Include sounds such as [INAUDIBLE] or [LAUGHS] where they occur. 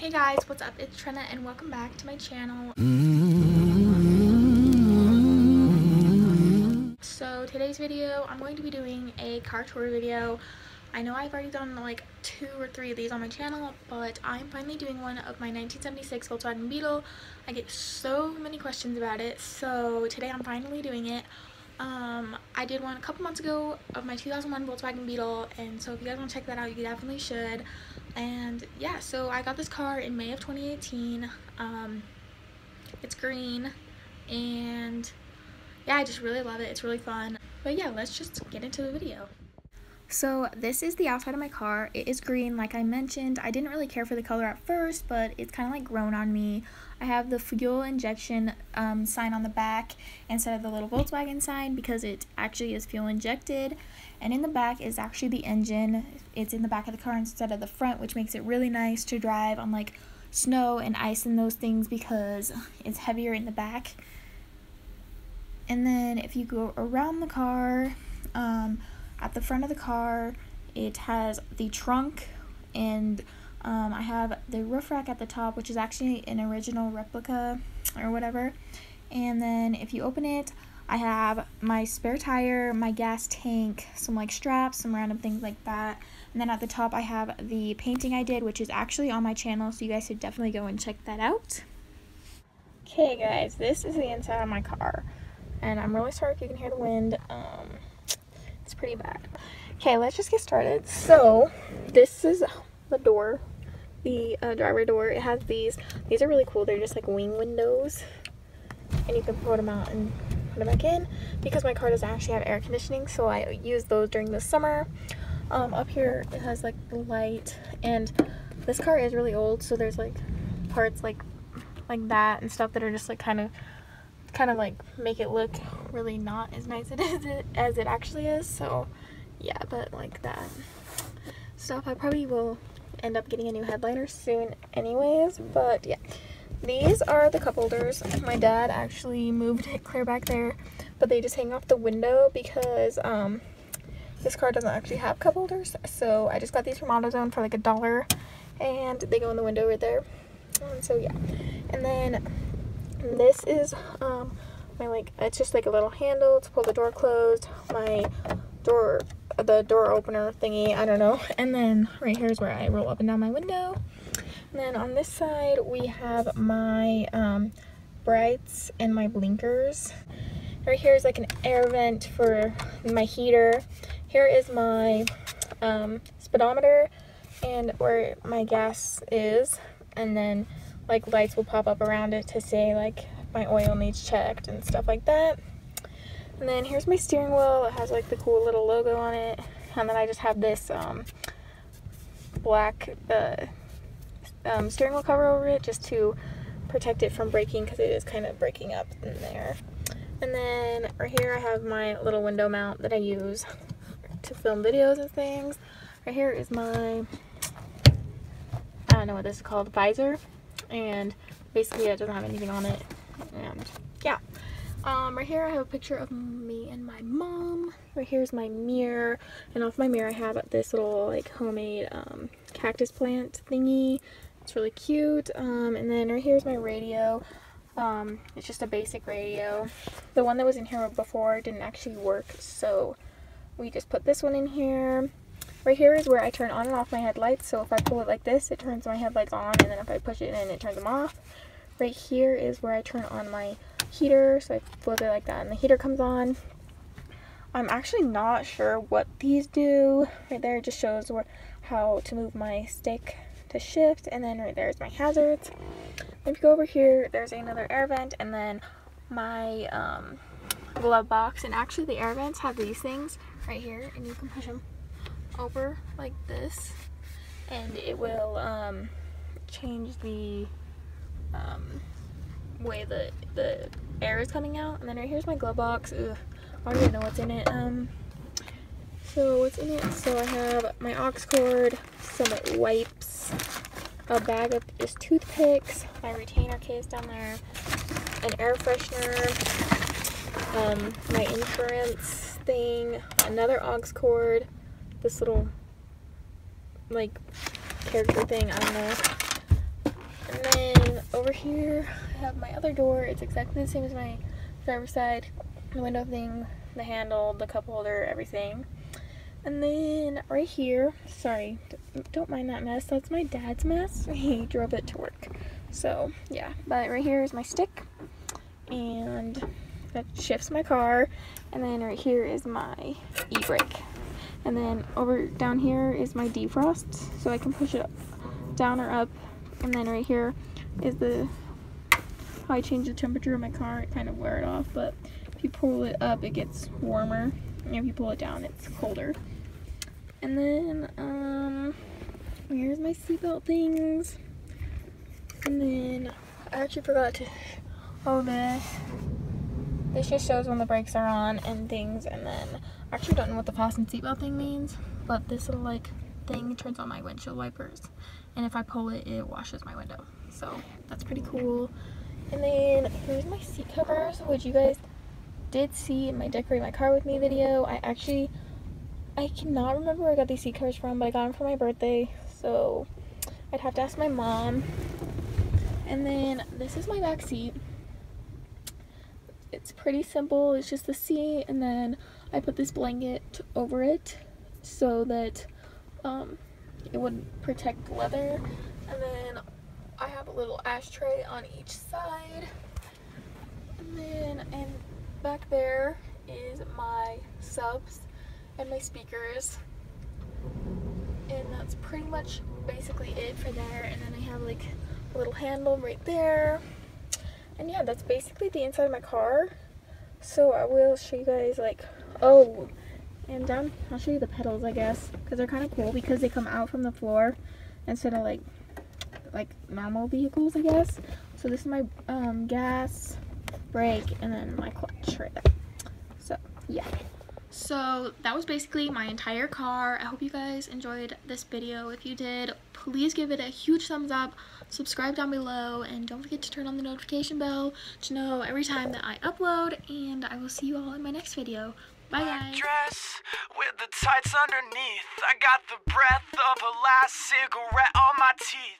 Hey guys, what's up? It's Trenna and welcome back to my channel. So today's video, I'm going to be doing a car tour video. I know I've already done like two or three of these on my channel, but I'm finally doing one of my 1976 Volkswagen Beetle. I get so many questions about it, so today I'm finally doing it. Um, I did one a couple months ago of my 2001 Volkswagen Beetle, and so if you guys want to check that out, you definitely should. And yeah, so I got this car in May of 2018. Um, it's green, and yeah, I just really love it. It's really fun. But yeah, let's just get into the video. So this is the outside of my car. It is green, like I mentioned. I didn't really care for the color at first, but it's kind of like grown on me. I have the fuel injection um, sign on the back instead of the little Volkswagen sign because it actually is fuel injected. And in the back is actually the engine. It's in the back of the car instead of the front, which makes it really nice to drive on like snow and ice and those things because it's heavier in the back. And then if you go around the car, um, at the front of the car, it has the trunk and um, I have the roof rack at the top, which is actually an original replica or whatever. And then if you open it, I have my spare tire, my gas tank, some like straps, some random things like that. And then at the top I have the painting I did, which is actually on my channel, so you guys should definitely go and check that out. Okay guys, this is the inside of my car. And I'm really sorry if you can hear the wind. Um, it's pretty bad. Okay, let's just get started. So, this is the door, the uh, driver door. It has these. These are really cool. They're just like wing windows. And you can put them out and put them back in. Because my car doesn't actually have air conditioning, so I use those during the summer. Um, up here, it has like the light. And this car is really old, so there's like parts like like that and stuff that are just like kind of kind of like make it look really not as nice [LAUGHS] as it, as it actually is so yeah but like that stuff I probably will end up getting a new headliner soon anyways but yeah. These are the cup holders. My dad actually moved [LAUGHS] it clear back there but they just hang off the window because um this car doesn't actually have cup holders so I just got these from AutoZone for like a dollar and they go in the window right there. And so yeah. And then this is um, my like, it's just like a little handle to pull the door closed. My door, the door opener thingy, I don't know. And then right here is where I roll up and down my window. And then on this side we have my um, brights and my blinkers. Right here is like an air vent for my heater. Here is my um, speedometer and where my gas is. And then like lights will pop up around it to say like my oil needs checked and stuff like that. And then here's my steering wheel. It has like the cool little logo on it. And then I just have this um, black uh, um, steering wheel cover over it just to protect it from breaking because it is kind of breaking up in there. And then right here I have my little window mount that I use [LAUGHS] to film videos and things. Right here is my, I don't know what this is called, visor and basically it doesn't have anything on it and yeah um, right here I have a picture of me and my mom. Right here's my mirror. And off my mirror I have this little like homemade um, cactus plant thingy. It's really cute. Um, and then right here's my radio. Um, it's just a basic radio. The one that was in here before didn't actually work. So we just put this one in here. Right here is where I turn on and off my headlights. So if I pull it like this, it turns my headlights on. And then if I push it in, it turns them off. Right here is where I turn on my heater. So I flip it like that and the heater comes on. I'm actually not sure what these do. Right there just shows where, how to move my stick to shift. And then right there is my hazards. If you go over here, there's another air vent. And then my um, glove box. And actually the air vents have these things right here. And you can push them over like this. And it will um, change the um, way the the air is coming out. And then right here's my glove box. Ugh, I don't even know what's in it. Um so what's in it? So I have my aux cord some wipes a bag of just toothpicks my retainer case down there an air freshener um, my insurance thing another aux cord this little like character thing, I don't know. And then over here I have my other door. It's exactly the same as my driver's side. The window thing, the handle, the cup holder, everything. And then right here, sorry, don't mind that mess. That's my dad's mess. [LAUGHS] He drove it to work. So yeah, but right here is my stick and that shifts my car. And then right here is my e-brake. And then over down here is my defrost, so I can push it up, down or up. And then right here is the how I change the temperature of my car. It kind of wear it off, but if you pull it up, it gets warmer. And if you pull it down, it's colder. And then, um, here's my seatbelt things. And then, I actually forgot to, oh, this. This just shows when the brakes are on and things. And then, I actually don't know what the fasten seatbelt thing means, but this little, like, thing turns on my windshield wipers. And if I pull it, it washes my window. So, that's pretty cool. And then, here's my seat covers, which you guys did see in my decorate my car with me video. I actually I cannot remember where I got these seat covers from, but I got them for my birthday, so I'd have to ask my mom. And then this is my back seat. It's pretty simple. It's just the seat, and then I put this blanket over it so that um, it would protect the leather. And then I have a little ashtray on each side. And then, and back there is my subs and my speakers and that's pretty much basically it for there and then I have like a little handle right there yeah that's basically the inside of my car so I will show you guys like oh and down I'll show you the pedals I guess because they're kind of cool because they come out from the floor instead of like like normal vehicles I guess so this is my um, gas brake and then my clutch right there so yeah so that was basically my entire car. I hope you guys enjoyed this video. If you did, please give it a huge thumbs up, subscribe down below, and don't forget to turn on the notification bell to know every time that I upload, and I will see you all in my next video. Bye guys. Dress with the tights underneath. I got the breath of a last cigarette on my teeth.